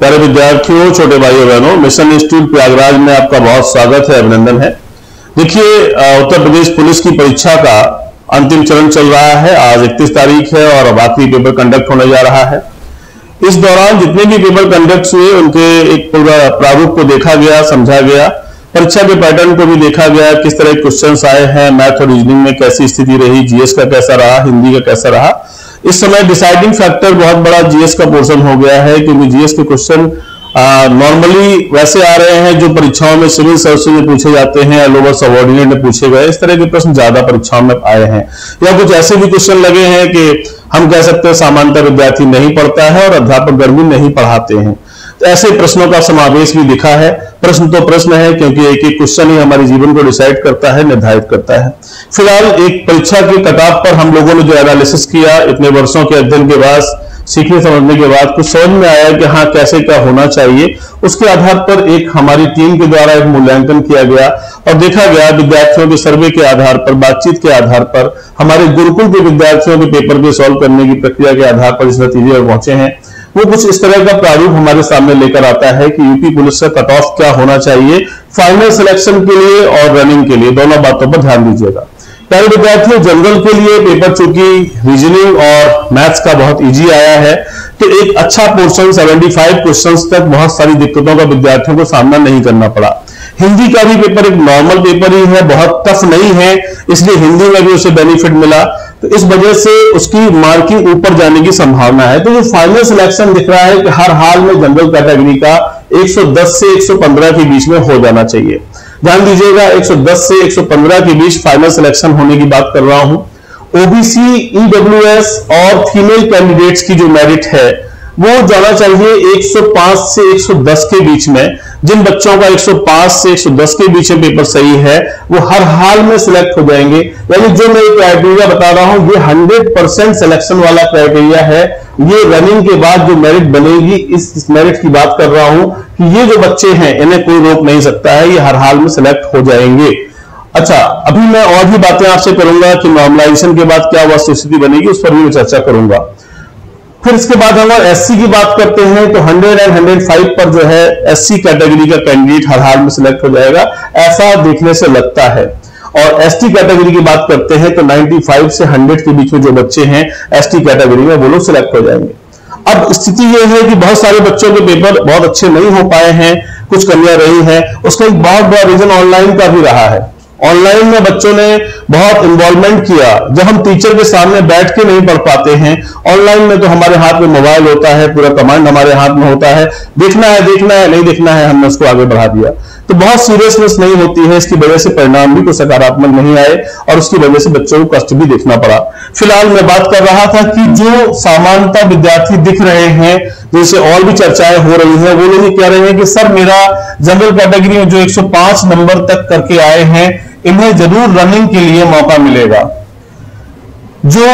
प्यारे विद्यार्थियों, छोटे भाइयों, बहनों, मिशन इंस्टीट्यूट प्रयागराज में आपका बहुत स्वागत है, अभिनंदन है। देखिए उत्तर प्रदेश पुलिस की परीक्षा का अंतिम चरण चल रहा है। आज 31 तारीख है और अब आखिरी पेपर कंडक्ट होने जा रहा है। इस दौरान जितने भी पेपर कंडक्ट हुए, उनके एक पूरा प्रारूप को देखा गया, समझा गया। परीक्षा के पैटर्न को भी देखा गया किस तरह के क्वेश्चन आए हैं मैथ और रीजनिंग में कैसी स्थिति रही जीएस का कैसा रहा, हिंदी का कैसा रहा। इस समय डिसाइडिंग फैक्टर बहुत बड़ा जीएस का पोर्शन हो गया है, क्योंकि जीएस के क्वेश्चन नॉर्मली वैसे आ रहे हैं जो परीक्षाओं में सिविल सर्विस में पूछे जाते हैं लोअर सबॉर्डिनेट में पूछे गए। इस तरह के प्रश्न ज़्यादा परीक्षाओं में आए हैं। या कुछ ऐसे भी क्वेश्चन लगे हैं कि हम कह सकते हैं सामान्यतः विद्यार्थी नहीं पढ़ता है और अध्यापक गर्मी नहीं पढ़ाते हैं। ऐसे प्रश्नों का समावेश भी दिखा है। प्रश्न तो प्रश्न है, क्योंकि एक एक क्वेश्चन ही हमारे जीवन को डिसाइड करता है, निर्धारित करता है। फ़िलहाल एक परीक्षा के कटाप पर हम लोगों ने जो एनालिसिस किया, इतने वर्षों के अध्ययन के बाद, सीखने समझने के बाद, कुछ समझ में आया कि हाँ कैसे क्या होना चाहिए। उसके आधार पर एक हमारी टीम के द्वारा एक मूल्यांकन किया गया और देखा गया, विद्यार्थियों के सर्वे के आधार पर, बातचीत के आधार पर, हमारे गुरुकुल के विद्यार्थियों के पेपर के सॉल्व करने की प्रक्रिया के आधार पर इस नतीजे पर पहुँचे हैं। वो कुछ इस तरह का प्रारूप हमारे सामने लेकर आता है कि यूपी पुलिस का कट ऑफ़ क्या होना चाहिए फाइनल सिलेक्शन के लिए और रनिंग के लिए, दोनों बातों पर ध्यान दीजिएगा। प्यारे विद्यार्थियों जनरल के लिए पेपर चूँकि रीजनिंग और मैथ्स का बहुत इजी आया है तो एक अच्छा पोर्शन 75 क्वेश्चंस तक बहुत सारी दिक्कतों का विद्यार्थियों को सामना नहीं करना पड़ा। हिंदी का भी पेपर एक नॉर्मल पेपर ही है, बहुत टफ नहीं है, इसलिए हिंदी में भी उसे बेनिफिट मिला। तो इस वजह से उसकी मार्किंग ऊपर जाने की संभावना है। तो जो फाइनल सिलेक्शन दिख रहा है कि हर हाल में जनरल कैटेगरी का 110 से 115 के बीच में हो जाना चाहिए। ध्यान दीजिएगा 110 से 115 के बीच फाइनल सिलेक्शन होने की बात कर रहा हूँ। ओबीसी ईडब्ल्यूएस और फीमेल कैंडिडेट्स की जो मेरिट है, वो जाना चाहिए 105 से 110 के बीच में। जिन बच्चों का 105 से 110 के बीच में पेपर सही है वो हर हाल में सिलेक्ट हो जाएँगे। यानी जो मैं क्राइटेरिया बता रहा हूँ ये 100 परसेंट सिलेक्शन वाला क्राइटेरिया है। ये रनिंग के बाद जो मेरिट बनेगी इस, इस मेरिट की बात कर रहा हूँ कि ये जो बच्चे हैं इन्हें कोई रोक नहीं सकता है ये हर हाल में सिलेक्ट हो जाएँगे। अच्छा अभी मैं और भी बातें आपसे करूँगा कि नॉर्मलाइजेशन के बाद क्या वस्तु स्थिति बनेगी उस पर भी मैं चर्चा करूँगा। फिर इसके बाद हम एससी की बात करते हैं तो 100 एंड 105 पर जो है एससी कैटेगरी का कैंडिडेट हर हाल में सिलेक्ट हो जाएगा। ऐसा देखने से लगता है। और एसटी कैटेगरी की बात करते हैं तो 95 से 100 के बीच में जो बच्चे हैं एसटी कैटेगरी में वो लोग सिलेक्ट हो जाएँगे। अब स्थिति यह है कि बहुत सारे बच्चों के पेपर बहुत अच्छे नहीं हो पाए हैं, कुछ कमियाँ रही है। उसका एक बहुत बड़ा रीजन ऑनलाइन का भी रहा है। ऑनलाइन में बच्चों ने बहुत इन्वॉल्वमेंट किया। जब हम टीचर के सामने बैठ के नहीं पढ़ पाते हैं ऑनलाइन में तो हमारे हाथ में मोबाइल होता है, पूरा कमांड हमारे हाथ में होता है। देखना है देखना है, नहीं देखना है, हमने उसको आगे बढ़ा दिया। तो बहुत सीरियसनेस नहीं होती है, इसकी वजह से परिणाम भी कोई सकारात्मक नहीं आए और उसकी वजह से बच्चों को कष्ट भी देखना पड़ा। फ़िलहाल मैं बात कर रहा था कि जो सामान्यता विद्यार्थी दिख रहे हैं, जिनसे और भी चर्चाएँ हो रही हैं, वो लोग कह रहे हैं कि, सर, मेरा जनरल कैटेगरी में जो 105 नंबर तक करके आए हैं इन्हें ज़रूर रनिंग के लिए मौका मिलेगा। जो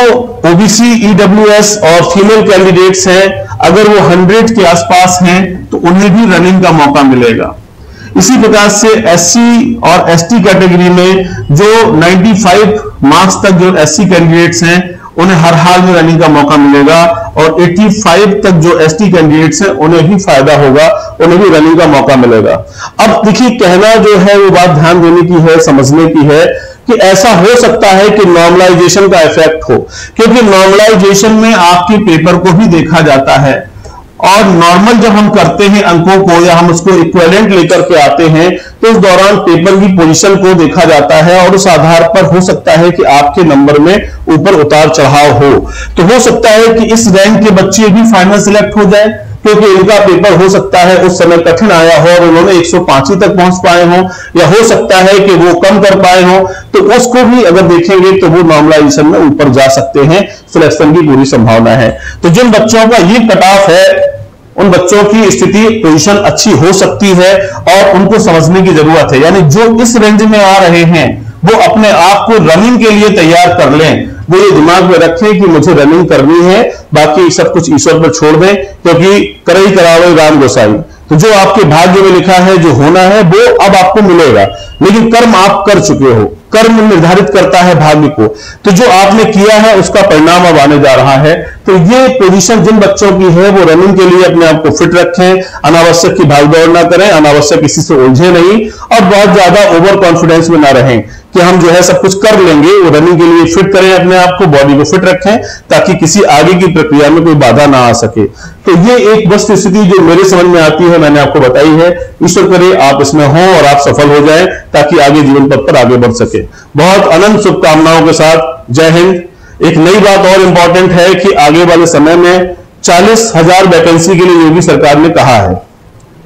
ओबीसी ईडब्ल्यूएस और फीमेल कैंडिडेट्स हैं, अगर वो 100 के आसपास हैं तो उन्हें भी रनिंग का मौका मिलेगा। इसी प्रकार से एससी और एसटी कैटेगरी में जो 95 मार्क्स तक जो एससी कैंडिडेट्स हैं उन्हें हर हाल में रनिंग का मौका मिलेगा और 85 तक जो एस टी कैंडिडेट्स हैं, उन्हें भी फ़ायदा होगा, उन्हें भी रनिंग का मौका मिलेगा। अब देखिए, कहना जो है, वो बात ध्यान देने की है, समझने की है कि ऐसा हो सकता है कि नॉर्मलाइजेशन का इफ़ेक्ट हो, क्योंकि नॉर्मलाइजेशन में आपके पेपर को भी देखा जाता है। और नॉर्मल जब हम करते हैं अंकों को या हम उसको इक्वेलेंट लेकर के आते हैं तो उस दौरान पेपर की पोजीशन को देखा जाता है और उस आधार पर हो सकता है कि आपके नंबर में ऊपर उतार चढ़ाव हो। तो हो सकता है कि इस रैंक के बच्चे भी फाइनल सिलेक्ट हो जाए। क्योंकि इनका पेपर हो सकता है उस समय कठिन आया हो और उन्होंने 105 तक पहुँच पाए हो, या हो सकता है कि वो कम कर पाए हो तो उसको भी अगर देखेंगे तो वो मामला नॉर्मलाइजेशन में ऊपर जा सकते हैं। सिलेक्शन की पूरी संभावना है। तो जिन बच्चों का ये कट ऑफ़ है, उन बच्चों की स्थिति पोजीशन अच्छी हो सकती है और उनको समझने की ज़रूरत है। यानी जो इस रेंज में आ रहे हैं, वो अपने आप को रनिंग के लिए तैयार कर लें। वो ये दिमाग में रखें कि मुझे रनिंग करनी है, बाकी सब कुछ ईश्वर पर छोड़ दें, क्योंकि करई करावे राम गोसाई। तो जो आपके भाग्य में लिखा है, जो होना है, वो अब आपको मिलेगा। लेकिन कर्म आप कर चुके हो। कर्म निर्धारित करता है भाग्य को। तो जो आपने किया है, उसका परिणाम अब आने जा रहा है। तो ये पोजीशन जिन बच्चों की है, वो रनिंग के लिए अपने आप को फिट रखें। अनावश्यक की भागदौड़ ना करें, अनावश्यक किसी से उलझे नहीं। और बहुत ज़्यादा ओवर कॉन्फिडेंस में ना रहें। कि हम जो है सब कुछ कर लेंगे रनिंग के लिए फिट करें, अपने आप को बॉडी को फिट रखें, ताकि किसी आगे की प्रक्रिया में कोई बाधा ना आ सके। तो ये एक वस्तु स्थिति जो मेरे समझ में आती है, मैंने आपको बताई है। ईश्वर करे, आप इसमें हों और आप सफल हो जाए, ताकि आगे जीवन पथ पर आगे बढ़ सके। बहुत अनंत शुभकामनाओं के साथ, जय हिंद। एक नई बात और इंपॉर्टेंट है कि आगे वाले समय में चालीस हज़ार वैकेंसी के लिए योगी सरकार ने कहा है।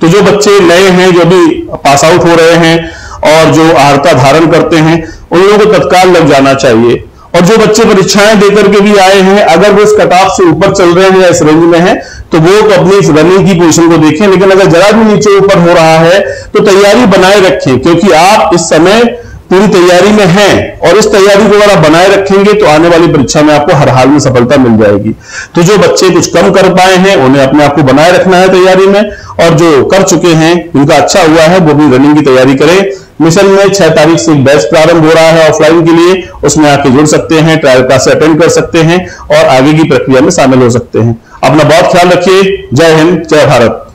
तो जो बच्चे नए हैं, जो भी पास आउट हो रहे हैं और जो आहारता धारण करते हैं, उन लोगों को तत्काल लग जाना चाहिए। और जो बच्चे परीक्षाएँ देकर के भी आए हैं, अगर वो इस कटाफ से ऊपर चल रहे हैं या इस रेंज में है तो वो तो अपनी इस रनिंग की पोजीशन को देखें। लेकिन अगर जरा भी नीचे ऊपर हो रहा है तो तैयारी बनाए रखें, क्योंकि आप इस समय पूरी तैयारी में हैं और इस तैयारी को अगर आप बनाए रखेंगे तो आने वाली परीक्षा में आपको हर हाल में सफलता मिल जाएगी। तो जो बच्चे कुछ कम कर पाए हैं, उन्हें अपने आप को बनाए रखना है तैयारी में, और जो कर चुके हैं, उनका अच्छा हुआ है, वो भी रनिंग की तैयारी करें। मिशन में छह तारीख से बैच प्रारंभ हो रहा है ऑफलाइन के लिए। उसमें आके जुड़ सकते हैं, ट्रायल क्लास अटेंड कर सकते हैं और आगे की प्रक्रिया में शामिल हो सकते हैं। अपना बहुत ख्याल रखिए। जय हिंद, जय भारत।